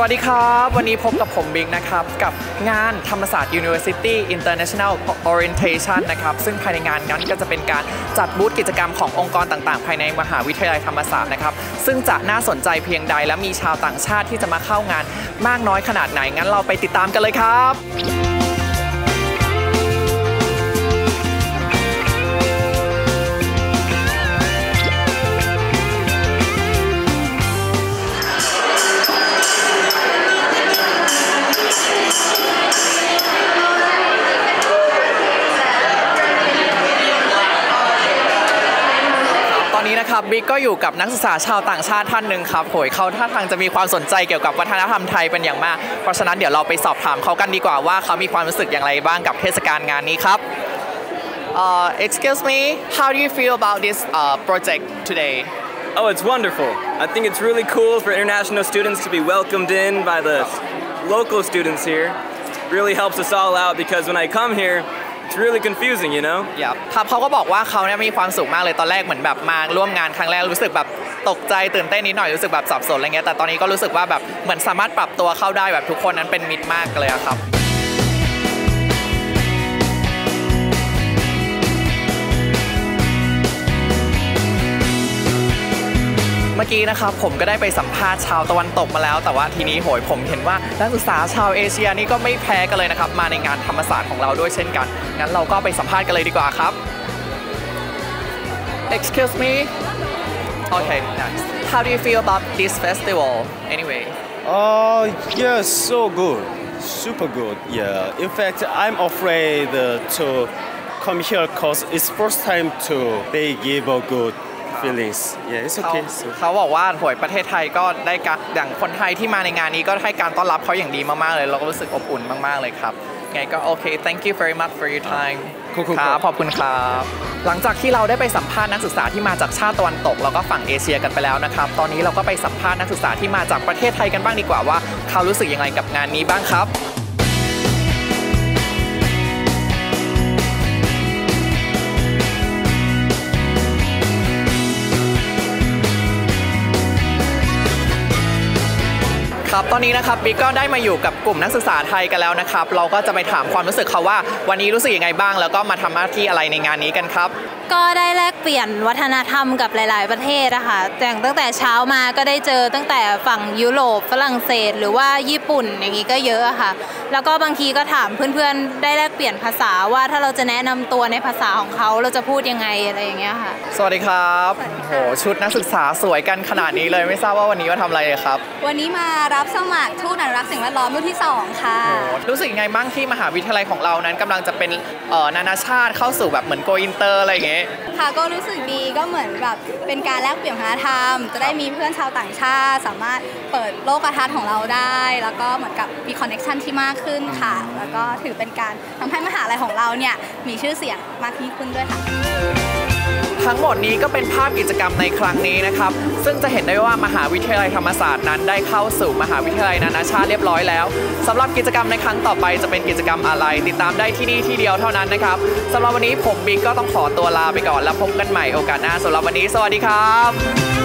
วัสดีครับ วันนี้พบกับผมบิงนะครับ กับงานธรรมศาสตร์ University International Orientation นะครับ ซึ่งภายในงานนั้นก็จะเป็นการจัดบูธกิจกรรมขององค์กรต่างๆ ภายในมหาวิทยาลัยธรรมศาสตร์นะครับ ซึ่งจะน่าสนใจเพียงใดและมีชาวต่างชาติที่จะมาเข้างานมากน้อยขนาดไหนงั้นเราไปติดตามกันเลยครับ นนี้นะครับบิ๊กก็อยู่กับนักศึกษาชาวต่างชาติท่านหนึ่งครับโหยเขาท่าทางจะมีความสนใจเกี่ยวกับวัฒนธรรมไทยเป็นอย่างมาก เพราะฉะนั้นเดี๋ยวเราไปสอบถามเขากันดีกว่าว่าเขามีความรู้สึกอย่างไรบ้างกับเทศกาลงานนี้ครับ uh, excuse me how do you feel about this uh, project today Oh, it's wonderful. I think it's really cool for international students to be welcomed in by the local students here. Really helps us all out because when I come here, it's really confusing, you know? ครับเขาก็บอกว่าเขาเนี่ยมีความสุขมากเลยตอนแรกเหมือนแบบมาร่วมงานครั้งแรกรู้สึกแบบตกใจตื่นเต้นนิดหน่อยรู้สึกแบบสับสนอะไรเงี้ยแต่ตอนนี้ก็รู้สึกว่าแบบเหมือนสามารถปรับตัวเข้าได้แบบทุกคนนั้นเป็นมิตรมากเลยครับ กี้นะครับผมก็ได้ไปสัมภาษณ์ชาวตะวันตกมาแล้ว แต่ว่าทีนี้โหยผมเห็นว่านักศึกษาชาวเอเชียนี่ก็ไม่แพ้กันเลยนะครับมาในงานธรรมศาสตร์ของเราด้วยเช่นกัน งั้นเราก็ไปสัมภาษณ์กันเลยดีกว่าครับ Excuse me Okay nice How do you feel about this festival anyway Oh yes so good super good yeah in fact I'm afraid to come here cause it's first time to they give a good feelings. Yeah, it's เขา okay. So, เขาบอกว่าโหยประเทศไทยก็ได้การอย่างคนไทยที่มาในงานนี้ก็ให้การต้อนรับเขาอย่างดีมาก ๆ เลย เราก็รู้สึกอบอุ่นมาก ๆ เลยครับไงก็โอเค thank you very much for your time ขอบคุณคครัรับบขอบคุณครับ หลังจากที่เราได้ไปสัมภาษณ์นักศึกษาที่มาจากชาติตะวันตก แล้วก็ฝั่งเอเชียกันไปแล้วนะครับ ตอนนี้เราก็ไปสัมภาษณ์นักศึกษาที่มาจากประเทศไทยกันบ้างดีกว่าว่า เขารู้สึกยังไงกับงานนี้บ้างครับ ครับตอนนี้นะครับบิ๊กก็ได้มาอยู่กับกลุ่มนักศึกษาไทยกันแล้วนะครับ เราก็จะไปถามความรู้สึกเขาว่า วันนี้รู้สึกยังไงบ้าง แล้วก็มาทำหน้าที่อะไรในงานนี้กันครับ ก็ได้แลกเปลี่ยนวัฒนธรรมกับหลาย ๆ ประเทศอะค่ะแต่ตั้งแต่เช้ามาก็ได้เจอตั้งแต่ฝั่งยุโรปฝรั่งเศส หรือว่าญี่ปุ่นอย่างนี้ก็เยอะอะค่ะ แล้วก็บางทีก็ถามเพื่อน ๆ ได้แลกเปลี่ยนภาษาว่าถ้าเราจะแนะนำตัวในภาษาของเขาเราจะพูดยังไงอะไรอย่างเงี้ยค่ะ สวัสดีครับโหชุดนักศึกษาสวยกันขนาดนี้เลยไม่ทราบว่าวันนี้มาทำอะไรครับ วันนี้มารับสมัครทูตอนุรักษ์สิ่งแวดล้อมรุ่นที่ 2 ค่ะโหรู้สึกยังไงบ้างที่มหาวิทยาลัยของเรานั้นกำลังจะเป็นเอ่อนานาชาติเข้าสู่แบบเหมือน go inter อะไรอย่างเงี้ยค่ะก็รู้สึกดีก็เหมือนแบบเป็นการแลกเปลี่ยนวัฒนธรรม จะได้มีเพื่อนชาวต่างชาติ สามารถเปิดโลกทัศน์ของเราได้ แล้วก็เหมือนกับมี connection ที่มากขึ้นค่ะ แล้วก็ถือเป็นการทำให้มหาลัยของเราเนี่ยมีชื่อเสียงมากยิ่งขึ้นด้วยค่ะ ทั้งหมดนี้ก็เป็นภาพกิจกรรมในครั้งนี้นะครับ ซึ่งจะเห็นได้ว่ามหาวิทยาลัยธรรมศาสตร์นั้นได้เข้าสู่มหาวิทยาลัยนานาชาติเรียบร้อยแล้วสำหรับกิจกรรมในครั้งต่อไปจะเป็นกิจกรรมอะไร ติดตามได้ที่นี่ที่เดียวเท่านั้นนะครับสำหรับวันนี้ผมบิ๊กก็ต้องขอตัวลาไปก่อนแล้วพบกันใหม่โอกาสหน้าสำหรับวันนี้ สวัสดีครับ